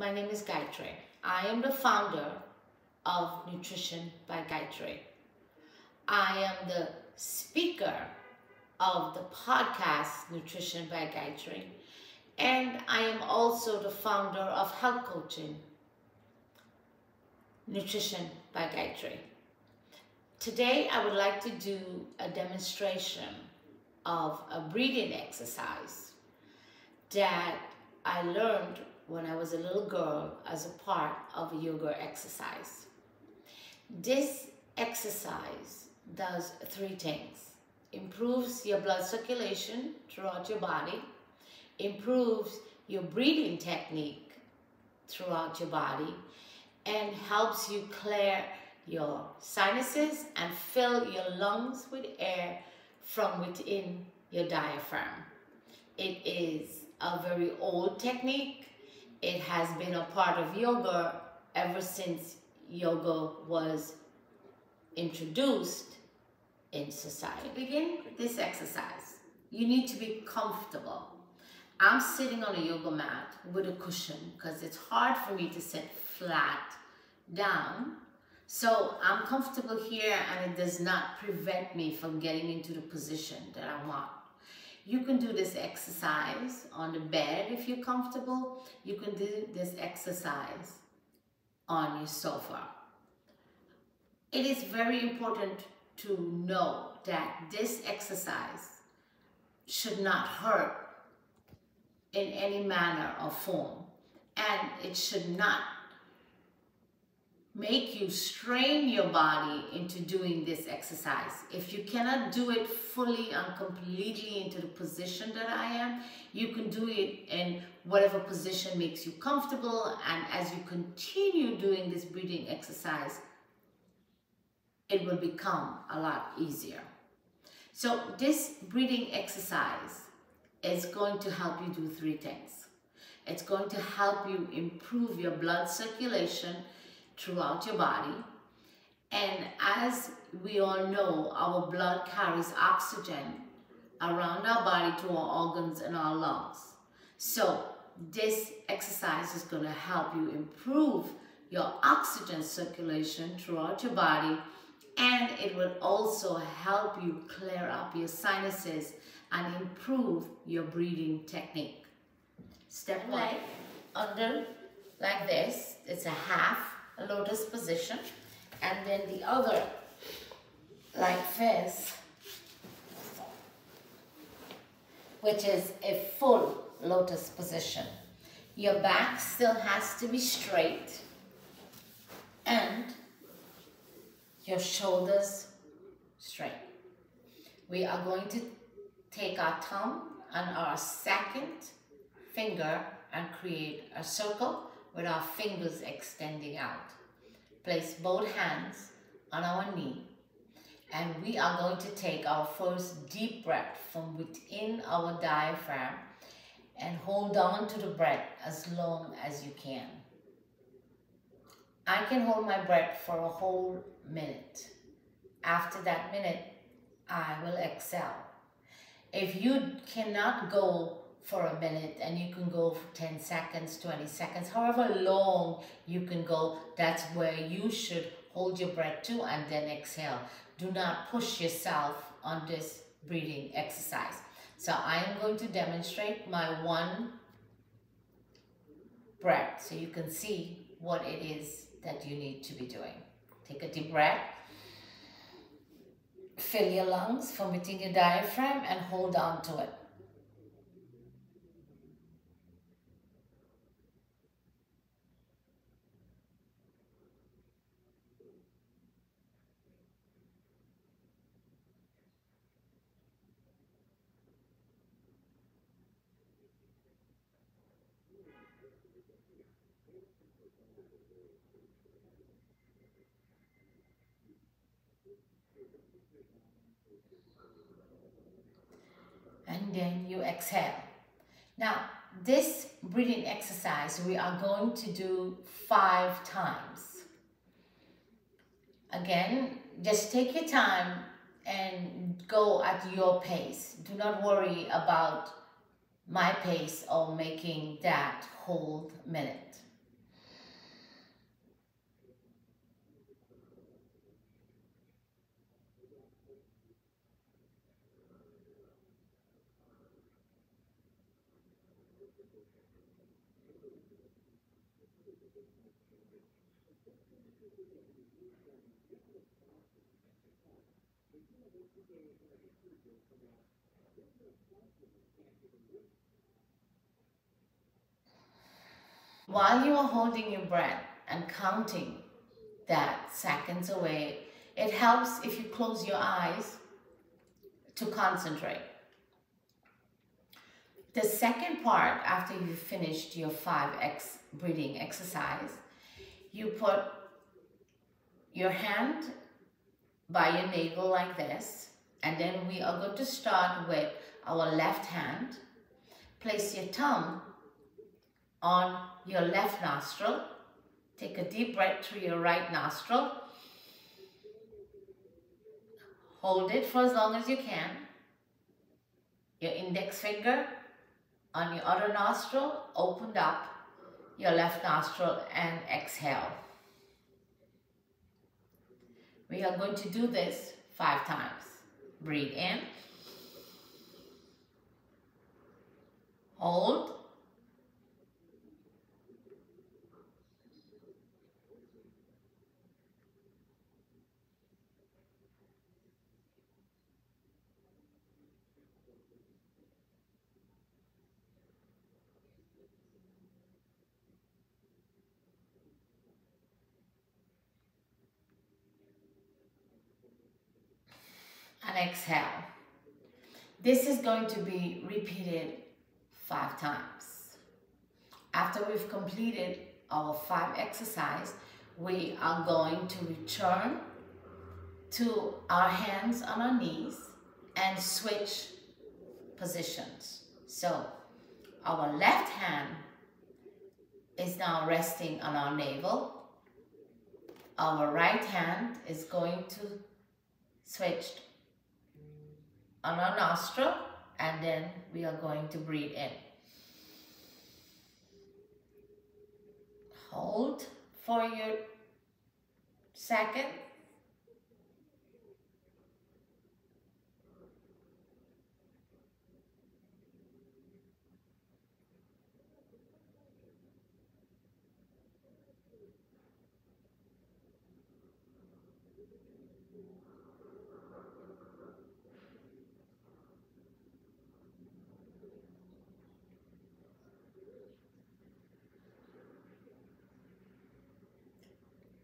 my name is Gaitrie. I am the founder of Nutrition by Gaitrie. I am the speaker of the podcast Nutrition by Gaitrie, and I am also the founder of Health Coaching Nutrition by Gaitrie. Today, I would like to do a demonstration of a breathing exercise that I learned when I was a little girl as a part of a yoga exercise. This exercise does three things. Improves your blood circulation throughout your body, improves your breathing technique throughout your body, and helps you clear your sinuses and fill your lungs with air from within your diaphragm. It is a very old technique. It has been a part of yoga ever since yoga was introduced in society. To begin this exercise, you need to be comfortable. I'm sitting on a yoga mat with a cushion because it's hard for me to sit flat down. So I'm comfortable here and it does not prevent me from getting into the position that I want. You can do this exercise on the bed if you're comfortable. You can do this exercise on your sofa. It is very important to know that this exercise should not hurt in any manner or form and it should not make you strain your body into doing this exercise. If you cannot do it fully and completely into the position that I am, you can do it in whatever position makes you comfortable and as you continue doing this breathing exercise, it will become a lot easier. So this breathing exercise is going to help you do three things. It's going to help you improve your blood circulation throughout your body. And as we all know, our blood carries oxygen around our body to our organs and our lungs. So this exercise is going to help you improve your oxygen circulation throughout your body and it will also help you clear up your sinuses and improve your breathing technique. Step one, under like this, it's a half lotus position and then the other like this which is a full lotus position. Your back still has to be straight and your shoulders straight. We are going to take our thumb and our second finger and create a circle with our fingers extending out. Place both hands on our knee and we are going to take our first deep breath from within our diaphragm and hold on to the breath as long as you can. I can hold my breath for a whole minute. After that minute, I will exhale. If you cannot go for a minute and you can go for 10 seconds, 20 seconds, however long you can go, that's where you should hold your breath to and then exhale. Do not push yourself on this breathing exercise. So I am going to demonstrate my one breath so you can see what it is that you need to be doing. Take a deep breath. Fill your lungs from within your diaphragm and hold on to it. And then you exhale. Now, this breathing exercise we are going to do five times. Again, just take your time and go at your pace. Do not worry about my pace or making that whole minute. While you are holding your breath and counting that seconds away, it helps if you close your eyes to concentrate. The second part, after you've finished your 5x breathing exercise, you put your hand by your navel like this, and then we are going to start with our left hand. Place your thumb on your left nostril. Take a deep breath through your right nostril. Hold it for as long as you can. Your index finger on your other nostril, opened up your left nostril and exhale. We are going to do this five times. Breathe in. Hold. And exhale. This is going to be repeated five times. After we've completed our five exercise, we are going to return to our hands on our knees and switch positions. So our left hand is now resting on our navel. Our right hand is going to switch on our nostril and then we are going to breathe in. Hold for your second.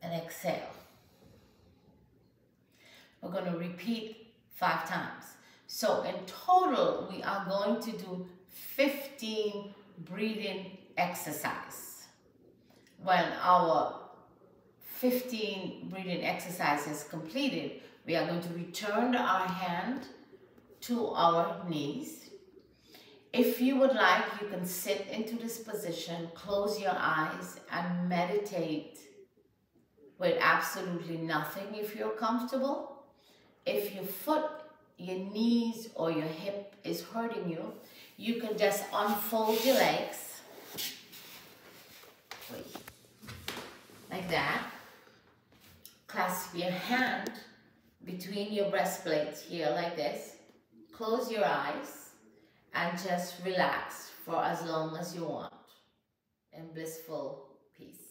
and exhale. We're going to repeat five times. So in total, we are going to do 15 breathing exercise. When our 15 breathing exercises completed, we are going to return our hand to our knees. If you would like, you can sit into this position, close your eyes and meditate with absolutely nothing if you're comfortable. If your foot, your knees or your hip is hurting you, you can just unfold your legs like that. Clasp your hand between your breastplates here like this. Close your eyes and just relax for as long as you want in blissful peace.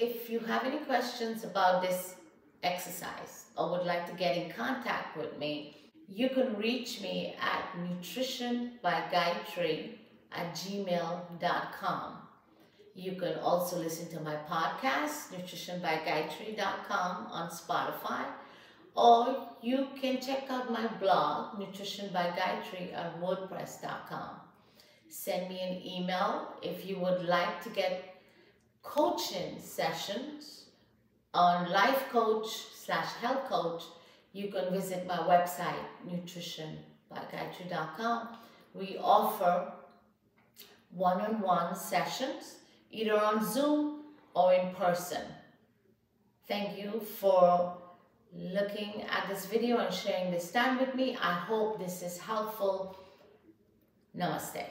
If you have any questions about this exercise or would like to get in contact with me, you can reach me at nutritionbygaitrie at gmail.com. You can also listen to my podcast, nutritionbygaitrie.com on Spotify, or you can check out my blog, Nutrition by Gaitrie on wordpress.com. Send me an email if you would like to get coaching sessions on life coach slash health coach, you can visit my website, nutritionbygaitrie.com. We offer one-on-one sessions, either on Zoom or in person. Thank you for looking at this video and sharing this time with me. I hope this is helpful. Namaste.